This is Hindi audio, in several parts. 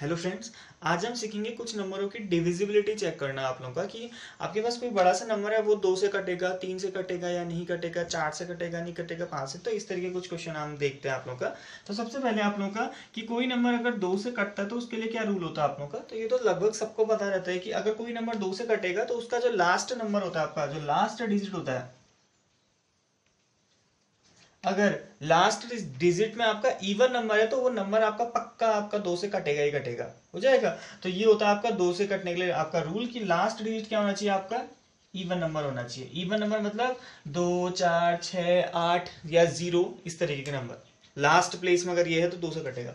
हेलो फ्रेंड्स आज हम सीखेंगे कुछ नंबरों की डिविजिबिलिटी चेक करना आप लोगों का कि आपके पास कोई बड़ा सा नंबर है, वो दो से कटेगा, तीन से कटेगा या नहीं कटेगा, चार से कटेगा, नहीं कटेगा, पाँच से तो इस तरीके कुछ क्वेश्चन हम देखते हैं आप लोगों का। तो सबसे पहले आप लोगों का कि कोई नंबर अगर दो से कटता है तो उसके लिए क्या रूल होता है आप लोगों का? तो ये तो लगभग सबको पता रहता है कि अगर कोई नंबर दो से कटेगा तो उसका जो लास्ट नंबर होता है आपका, जो लास्ट डिजिट होता है अगर लास्ट डिजिट में आपका इवन नंबर है तो वो नंबर आपका पक्का आपका दो से कटेगा ही कटेगा। हो जाएगा? तो ये होता है आपका दो से कटने के लिए आपका रूल की लास्ट डिजिट क्या होना चाहिए आपका? इवन नंबर होना चाहिए। इवन नंबर मतलब दो, चार छ आठ या ज़ीरो इस तरीके के नंबर लास्ट प्लेस में अगर ये है तो दो से कटेगा।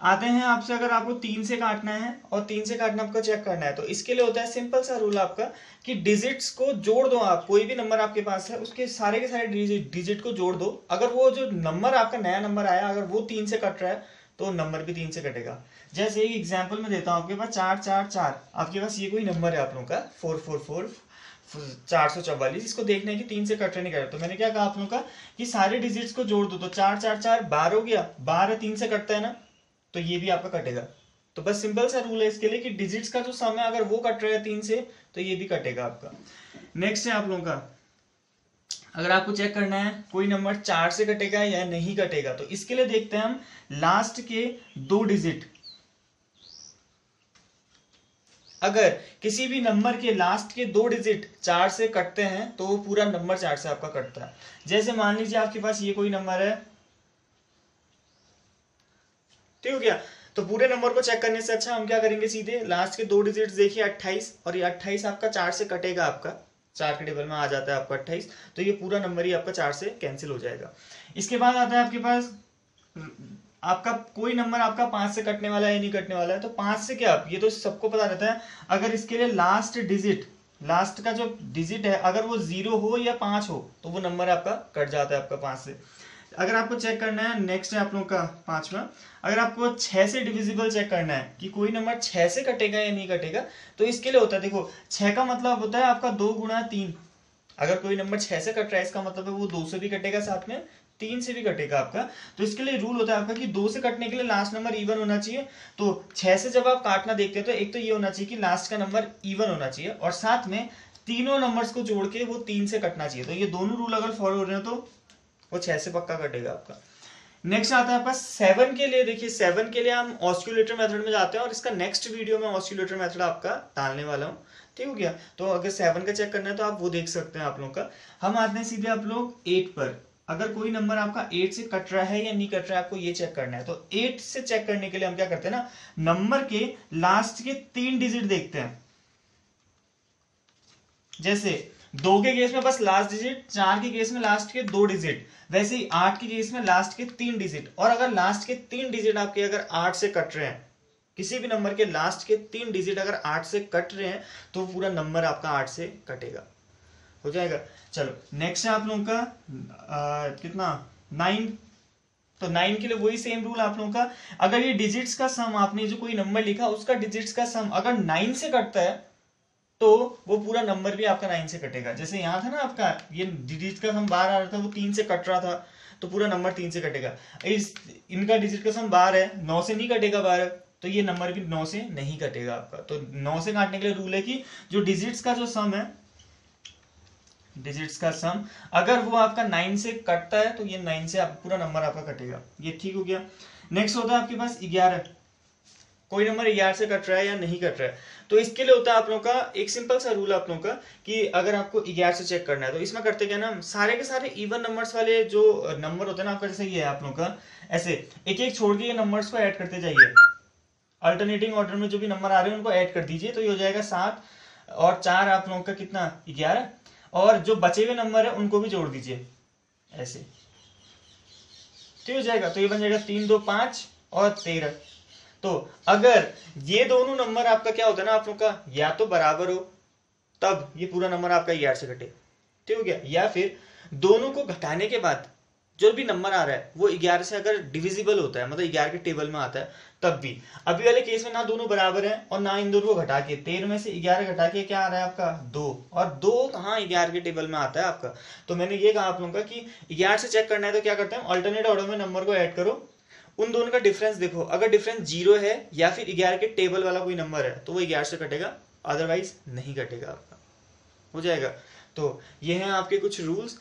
आते हैं आपसे अगर आपको तीन से काटना है और तीन से काटना आपको चेक करना है तो इसके लिए होता है सिंपल सा रूल आपका कि डिजिट्स को जोड़ दो आप, कोई भी नंबर आपके पास है, उसके सारे के सारे डिजिट डिजिट को जोड़ दो। अगर वो जो नंबर आपका नया नंबर आया, अगर वो तीन से कट रहा है तो नंबर भी तीन से कटेगा। जैसे एक एग्ज़ाम्पल में देता हूँ आपके पास, चार चार चार। आपके पास ये कोई नंबर है आप लोगों का फोर फोर फोर चार सौ चौवालीस, इसको देखने की तीन से कट रहे नहीं कर रहे तो मैंने क्या कहा आप लोगों का कि सारे डिजिट्स को जोड़ दो तो चार चार चार बार हो गया, बारह तीन से कटता है ना? तो ये भी आपका कटेगा। तो बस सिंपल सा रूल है इसके लिए कि डिजिट्स का जो सम है, अगर वो कट रहा है तीन से तो ये भी कटेगा आपका। नेक्स्ट है आप लोगों का। अगर आपको चेक करना है, कोई नंबर चार से कटेगा या नहीं कटेगा तो इसके लिए देखते हैं हम लास्ट के दो डिजिट अगर किसी भी नंबर के लास्ट के दो डिजिट चार से कटते हैं तो वो पूरा नंबर चार से आपका कटता है। जैसे मान लीजिए आपके पास ये कोई नंबर है ठीक हो गया? तो पूरे नंबर को चेक करने से अच्छा हम क्या करेंगे सीधे? लास्ट के दो डिजिट देखिए, अट्ठाईस। और ये अट्ठाईस आपका चार से कटेगा आपका। चार के टेबल में आ जाता है आपका अट्ठाईस। तो ये पूरा नंबर ही आपका चार से कैंसिल हो जाएगा। इसके बाद आता है आपके पास, आपका कोई नंबर आपका पाँच से कटने वाला है या नहीं कटने वाला है तो पाँच से क्या? ये तो सबको पता रहता है। अगर इसके लिए लास्ट डिजिट लास्ट का जो डिजिट है, अगर वो ज़ीरो हो या पाँच हो तो वो नंबर आपका कट जाता है आपका पाँच से। अगर आपको चेक करना है नेक्स्ट है आप लोग का पांचवा। अगर आपको छह से डिविजिबल चेक करना है कि कोई नंबर छह से कटेगा या नहीं कटेगा तो इसके लिए होता है, देखो, छह का मतलब होता है आपका दो गुणा तीन। अगर कोई नंबर छह से कट रहा है, इसका मतलब है वो दो से भी कटेगा साथ में, तीन से भी कटेगा आपका। तो इसके लिए रूल होता है आपका कि दो से कटने के लिए लास्ट नंबर इवन होना चाहिए। तो छह से जब आप काटना देखते हैं तो एक तो ये होना चाहिए कि लास्ट का नंबर इवन होना चाहिए, और साथ में तीनों नंबर्स को जोड़ के वो तीन से कटना चाहिए। तो ये दोनों रूल अगर फॉलो हो रहे हैं तो वो छह से पक्का कटेगा आपका। नेक्स्ट आता है आपका सेवन के लिए। देखिए सेवन के लिए हम ऑस्क्यूलेटर मेथड में जाते हैं और इसका नेक्स्ट वीडियो में ऑस्क्यूलेटर मेथड आपका डालने वाला हूँ। ठीक हो गया? तो अगर सेवन का चेक करना है तो आप वो देख सकते हैं आप लोग का। हम आते हैं सीधे आप लोग एट पर। अगर कोई नंबर आपका एट से कट रहा है या नहीं कट रहा है, आपको ये चेक करना है। तो एट से चेक करने के लिए हम क्या करते हैं ना नंबर के लास्ट के तीन डिजिट देखते हैं। जैसे दो के केस में बस लास्ट डिजिट चार के केस में लास्ट के दो डिजिट वैसे ही आठ के केस में लास्ट के तीन डिजिट और अगर लास्ट के तीन डिजिट आपके अगर आठ से कट रहे हैं, किसी भी नंबर के लास्ट के तीन डिजिट अगर आठ से कट रहे हैं तो पूरा नंबर आपका आठ से कटेगा। हो जाएगा? चलो नेक्स्ट है आप लोगों का कितना? नाइन तो नाइन के लिए वही सेम रूल आप लोगों का। अगर ये डिजिट्स का सम आपने जो कोई नंबर लिखा, उसका डिजिट्स का सम अगर नाइन से कटता है तो वो पूरा नंबर भी आपका नाइन से कटेगा। जैसे यहाँ था ना आपका, ये डिजिट का सम बार आ रहा था, वो तीन से कट रहा था तो पूरा नंबर तीन से कटेगा। इस, इनका डिजिट का सम बार है, नौ से नहीं कटेगा बार तो ये नंबर भी नौ से नहीं कटेगा आपका। तो नौ से काटने के लिए रूल है कि जो डिजिट्स का जो सम है डिजिट्स का सम अगर वो आपका नाइन से कटता है तो ये नाइन से आप, पूरा नंबर आपका कटेगा। ये ठीक हो गया। नेक्स्ट होता है आपके पास ग्यारह। कोई नंबर ग्यारह से कट रहा है या नहीं कट रहा है। तो इसके लिए होता है आप लोगों का एक सिंपल सा रूल आप लोगों का कि अगर आपको ग्यारह से चेक करना है तो इसमें करते क्या ना, सारे के सारे इवन नंबर्स वाले जो नंबर होते हैं ना, आपका जैसे ये है आप लोगों का, ऐसे एक एक छोड़ के नंबर्स को ऐड करते जाइए। अल्टरनेटिंग ऑर्डर में जो भी नंबर आ रहे हैं, उनको ऐड कर दीजिए तो ये हो जाएगा सात और चार आप लोगों का कितना? ग्यारह। और जो बचे हुए नंबर है, उनको भी जोड़ दीजिए। ऐसे। तो हो जाएगा तो ये बन जाएगा तीन, दो, पाँच और तेरह। तो अगर ये दोनों नंबर आपका क्या होता है ना आप लोग का या तो बराबर हो, तब ये पूरा नंबर आपका ग्यारह से घटे। ठीक हो गया? या फिर दोनों को घटाने के बाद जो भी नंबर आ रहा है, वो ग्यारह से अगर डिविजिबल होता है मतलब ग्यारह के टेबल में आता है, तब भी। अभी वाले केस में ना दोनों बराबर हैं और ना इन दोनों को घटा के, तेरह में से ग्यारह घटा के क्या आ रहा है आपका? दो। और दो कहाँ ग्यारह के टेबल में आता है आपका? तो मैंने ये कहा आप लोगों का कि ग्यारह से चेक करना है तो क्या करते हैं? ऑल्टरनेट ऑर्डर में नंबर को ऐड करो। उन दोनों का डिफरेंस देखो। अगर डिफरेंस ज़ीरो है या फिर ग्यारह के टेबल वाला कोई नंबर है तो वो ग्यारह से कटेगा। अदरवाइज़ नहीं कटेगा आपका। हो जाएगा। तो ये हैं आपके कुछ रूल्स